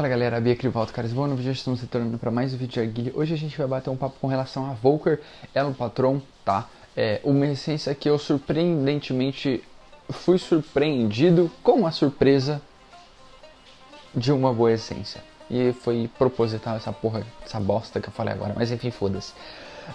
Fala galera, Bia volta, caras. Bom, no vídeo estamos retornando para mais um vídeo de Arguilha. Hoje a gente vai bater um papo com relação a Volker, ela o Patron, tá? É uma essência que eu surpreendentemente fui surpreendido com a surpresa de uma boa essência. E foi proposital essa porra, essa bosta que eu falei agora, mas enfim, foda-se.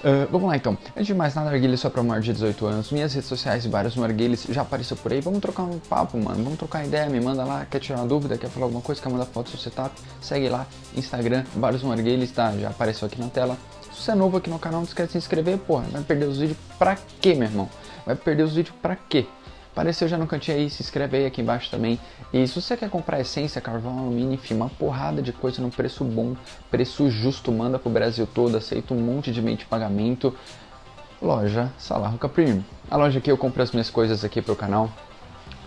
Uh, vamos lá então. Antes de mais nada, Arguilha só para maior de 18 anos. Minhas redes sociais vários no Arguilhas já apareceu por aí. Vamos trocar um papo, mano. Vamos trocar ideia. Me manda lá. Quer tirar uma dúvida? Quer falar alguma coisa? Quer mandar foto do seu setup? Segue lá. Instagram, vários no Arguilhas, tá? Já apareceu aqui na tela. Se você é novo aqui no canal, não esquece de se inscrever, porra. Vai perder os vídeos pra quê, meu irmão? Vai perder os vídeos pra quê? Apareceu já no cantinho aí, se inscreve aí aqui embaixo também. E se você quer comprar essência, carvão, alumínio, enfim, uma porrada de coisa num preço bom, preço justo, manda pro Brasil todo, aceita um monte de meio de pagamento. Loja Salarruca Premium. A loja aqui eu compro as minhas coisas aqui pro canal,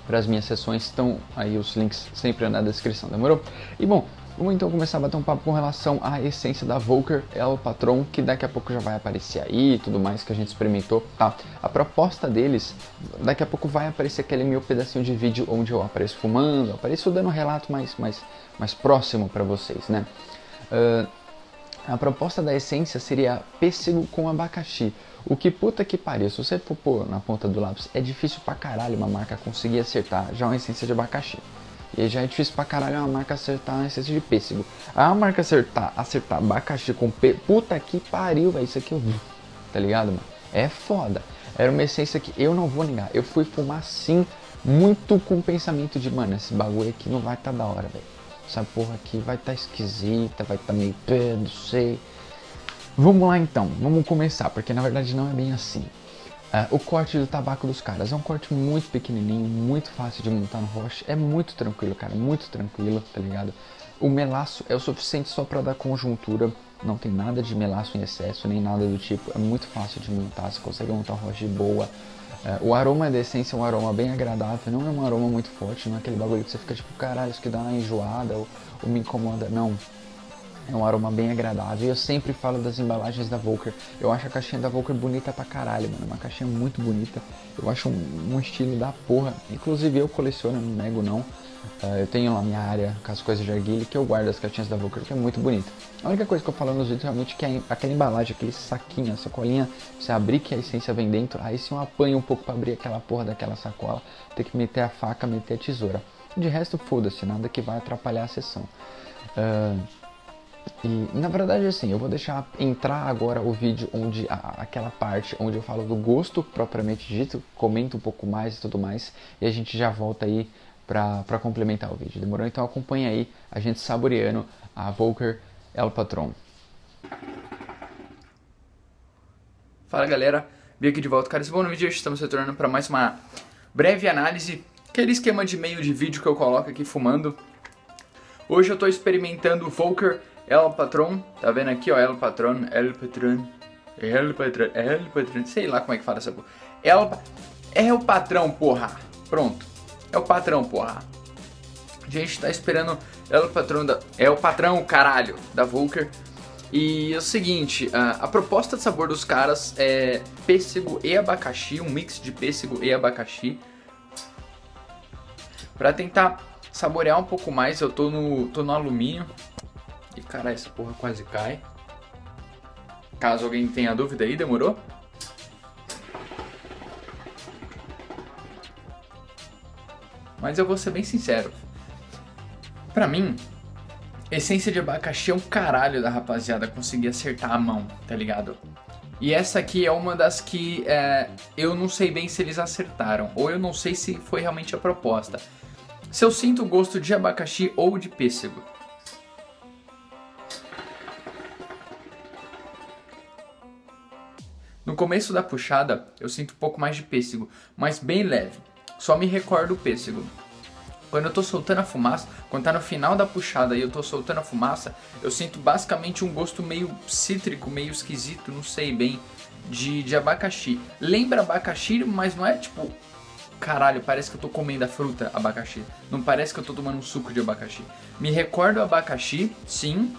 para as minhas sessões, estão aí os links sempre na descrição, demorou? E bom, Vamos então começar a bater um papo com relação à essência da Volker El Patron, que daqui a pouco já vai aparecer aí e tudo mais que a gente experimentou, tá? A proposta deles, daqui a pouco vai aparecer aquele meu pedacinho de vídeo onde eu apareço fumando, apareço dando um relato mais, mais, mais próximo para vocês, né? Uh, a proposta da essência seria pêssego com abacaxi. O que puta que pariu, se você for pôr na ponta do lápis, é difícil pra caralho uma marca conseguir acertar já uma essência de abacaxi. E já é difícil pra caralho uma marca acertar a essência de pêssego. A marca acertar, acertar abacaxi com pê... Puta que pariu, velho. Isso aqui eu vi. Tá ligado, mano? É foda. Era uma essência que eu não vou negar. Eu fui fumar sim, muito com o pensamento de, mano, esse bagulho aqui não vai tá da hora, velho. Essa porra aqui vai tá esquisita, vai tá meio pé, não sei. Vamos lá então, vamos começar, porque na verdade não é bem assim. Uh, o corte do tabaco dos caras é um corte muito pequenininho, muito fácil de montar no roche, é muito tranquilo, cara, muito tranquilo, tá ligado? O melaço é o suficiente só para dar conjuntura, não tem nada de melaço em excesso, nem nada do tipo, é muito fácil de montar, você consegue montar roche boa. Uh, o aroma da essência é um aroma bem agradável, não é um aroma muito forte, não é aquele bagulho que você fica tipo, caralho, isso que dá uma enjoada ou, ou me incomoda, não é um aroma bem agradável. Eu sempre falo das embalagens da Volker. Eu acho a caixinha da Volker bonita pra caralho, mano. Uma caixinha muito bonita. Eu acho um, um estilo da porra. Inclusive eu coleciono, não nego não. Uh, eu tenho lá minha área com as coisas de arguilha que eu guardo as caixinhas da Volker, que é muito bonita. A única coisa que eu falo nos vídeos realmente é que é aquela embalagem, aquele saquinho, a sacolinha, você abrir que a essência vem dentro, aí se eu apanho um pouco para abrir aquela porra daquela sacola, tem que meter a faca, meter a tesoura. De resto, foda-se, nada que vai atrapalhar a sessão. Uh, e na verdade assim, eu vou deixar entrar agora o vídeo onde a, aquela parte onde eu falo do gosto propriamente dito, comento um pouco mais e tudo mais, e a gente já volta aí pra complementar o vídeo. Demorou? Então acompanha aí a gente saboreando a Volker El Patron. Fala galera, vim aqui de volta, caras. Bom, no vídeo estamos retornando para mais uma breve análise, aquele esquema de meio de vídeo que eu coloco aqui fumando. Hoje eu estou experimentando o Volker El Patron, tá vendo aqui, ó, El Patron, El Patron, El Patron, El Patron, sei lá como é que fala essa porra. El, é o patrão, porra. Pronto. É o patrão, porra. A gente tá esperando El Patron da, é o patrão, caralho, da Volker. E é o seguinte, a, a, proposta de sabor dos caras é pêssego e abacaxi, um mix de pêssego e abacaxi. Pra tentar saborear um pouco mais, eu tô no, tô no alumínio, e cara, essa porra quase cai. Caso alguém tenha dúvida aí, demorou? Mas eu vou ser bem sincero. Pra mim, essência de abacaxi é um caralho da rapaziada conseguir acertar a mão, tá ligado? E essa aqui é uma das que é, eu não sei bem se eles acertaram, ou eu não sei se foi realmente a proposta. Se eu sinto gosto de abacaxi ou de pêssego. No começo da puxada, eu sinto um pouco mais de pêssego, mas bem leve. Só me recordo o pêssego. Quando eu tô soltando a fumaça, quando tá no final da puxada e eu tô soltando a fumaça, eu sinto basicamente um gosto meio cítrico, meio esquisito, não sei bem, de, de abacaxi. Lembra abacaxi, mas não é tipo caralho, parece que eu tô comendo a fruta abacaxi. Não parece que eu tô tomando um suco de abacaxi. Me recordo abacaxi, sim,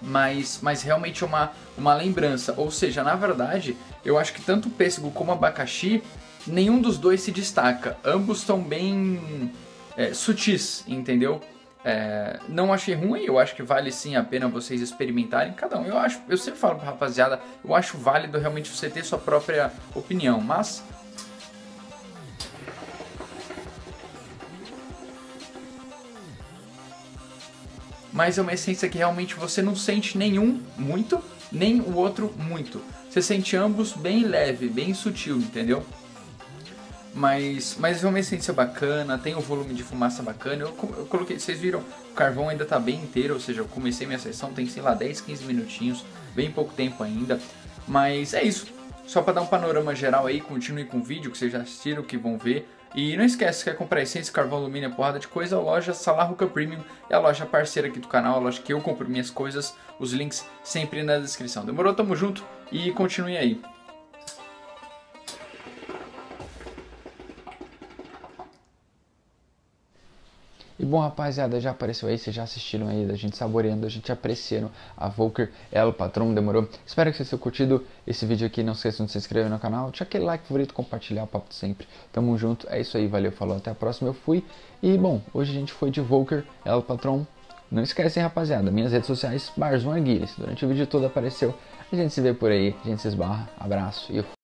mas, mas realmente é uma, uma lembrança. Ou seja, na verdade, eu acho que tanto o pêssego como abacaxi, nenhum dos dois se destaca. Ambos estão bem é, sutis, entendeu? É, não achei ruim, eu acho que vale sim a pena vocês experimentarem cada um. Eu acho, eu sempre falo pra rapaziada, eu acho válido realmente você ter sua própria opinião, mas mas é uma essência que realmente você não sente nenhum muito, nem o outro muito. Você sente ambos bem leve, bem sutil, entendeu? Mas, mas é uma essência bacana, tem um volume de fumaça bacana. Eu, eu coloquei, vocês viram, o carvão ainda está bem inteiro, ou seja, eu comecei minha sessão, tem sei lá 10, 15 minutinhos, bem pouco tempo ainda. Mas é isso. Só para dar um panorama geral aí, continue com o vídeo que vocês já assistiram, que vão ver. E não esquece, quer comprar essência, carvão, alumínio, porrada de coisa, a loja Salarruca Premium é a loja parceira aqui do canal, a loja que eu compro minhas coisas, os links sempre na descrição. Demorou? Tamo junto e continue aí. E bom, rapaziada, já apareceu aí, vocês já assistiram aí, da gente saboreando, a gente apreciando a Volker, ela, o patrão, demorou? Espero que vocês tenham curtido esse vídeo aqui, não esqueçam de se inscrever no canal, deixa aquele like favorito, compartilhar o papo de sempre. Tamo junto, é isso aí, valeu, falou, até a próxima, eu fui. E bom, hoje a gente foi de Volker, ela, o patrão. Não esquecem, rapaziada, minhas redes sociais, Barzon Aguiles. Durante o vídeo todo apareceu. A gente se vê por aí, a gente se esbarra. Abraço e eu fui.